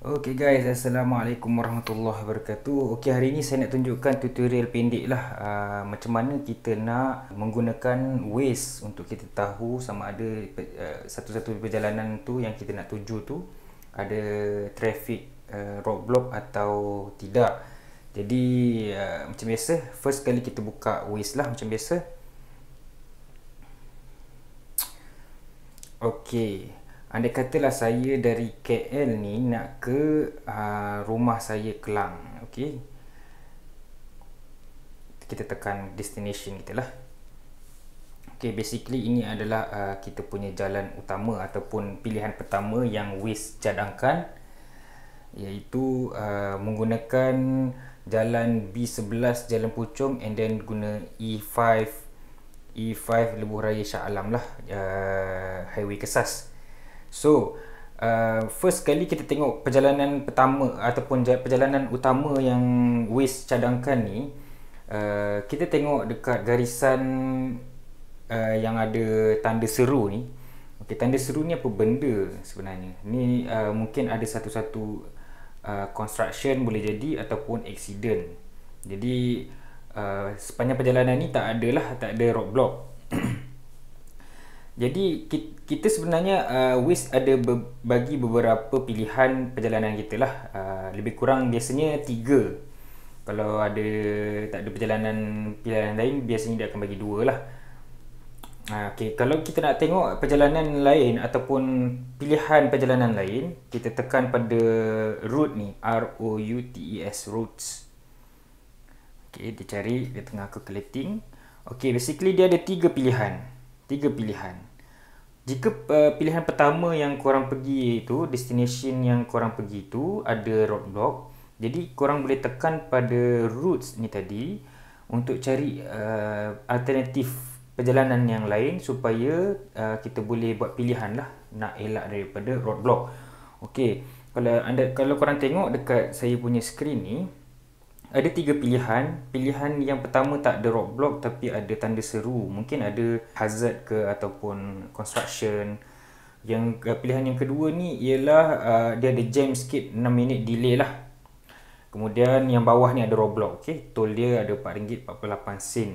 Okay guys, Assalamualaikum warahmatullahi wabarakatuh. Okay, hari ni saya nak tunjukkan tutorial pendek lah uh, Macam mana kita nak menggunakan Waze Untuk kita tahu sama ada uh, satu-satu perjalanan tu yang kita nak tuju tu Ada traffic uh, roadblock atau tidak. Jadi uh, macam biasa, first kali kita buka Waze lah macam biasa. Okay Andai katalah saya dari KL ni nak ke uh, rumah saya Kelang, okey. Kita tekan destination kita lah. Okay, basically ini adalah uh, kita punya jalan utama ataupun pilihan pertama yang Waze cadangkan iaitu uh, menggunakan jalan B11 Jalan Puchong and then guna E5 E5 Lebuh Raya Shah Alam lah uh, highway Kesas. So uh, First kali kita tengok perjalanan pertama Ataupun perjalanan utama yang Waze cadangkan ni uh, Kita tengok dekat garisan uh, Yang ada tanda seru ni. Okay, Tanda seru ni apa benda sebenarnya? Ni uh, mungkin ada satu-satu uh, Construction boleh jadi Ataupun accident. Jadi uh, Sepanjang perjalanan ni tak ada lah Tak ada roadblock Jadi kita sebenarnya uh, Waze ada be- bagi beberapa pilihan perjalanan kita lah. Uh, Lebih kurang biasanya tiga. Kalau ada tak ada perjalanan pilihan lain biasanya dia akan bagi dua lah. Uh, okay. Kalau kita nak tengok perjalanan lain ataupun pilihan perjalanan lain Kita tekan pada route ni R-O-U-T-E-S routes. Okay, dia cari dia tengah calculating Okay, basically dia ada tiga pilihan. Tiga pilihan jika uh, pilihan pertama yang korang pergi itu destination yang korang pergi itu ada roadblock. Jadi korang boleh tekan pada routes ni tadi untuk cari uh, alternatif perjalanan yang lain supaya uh, kita boleh buat pilihan lah nak elak daripada roadblock. Okey, kalau anda kalau korang tengok dekat saya punya screen ni ada tiga pilihan. Pilihan yang pertama tak ada roadblock tapi ada tanda seru. Mungkin ada hazard ke ataupun construction. Yang pilihan yang kedua ni ialah uh, dia ada jam sikit 6 minit delay lah. Kemudian yang bawah ni ada roadblock okey? Tol dia ada RM4.48 sen.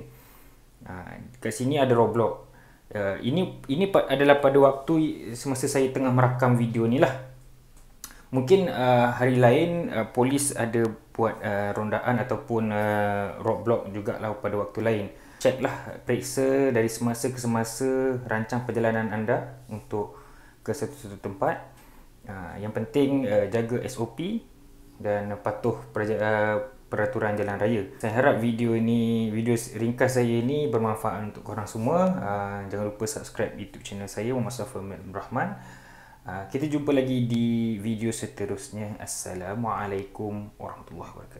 Uh, kat sini ada roadblock. Uh, ini ini adalah pada waktu semasa saya tengah merakam video ni lah mungkin uh, hari lain uh, polis ada buat uh, rondaan ataupun uh, roadblock jugalah pada waktu lain. Ceklah periksa dari semasa ke semasa rancang perjalanan anda untuk ke satu-satu tempat. Uh, yang penting uh, jaga SOP dan patuh peraja, uh, peraturan jalan raya. Saya harap video ini, video ringkas saya ini bermanfaat untuk korang semua. Uh, jangan lupa subscribe YouTube channel saya Muhammad Safar Rahman. Ah, kita jumpa lagi di video seterusnya. Assalamualaikum warahmatullahi wabarakatuh.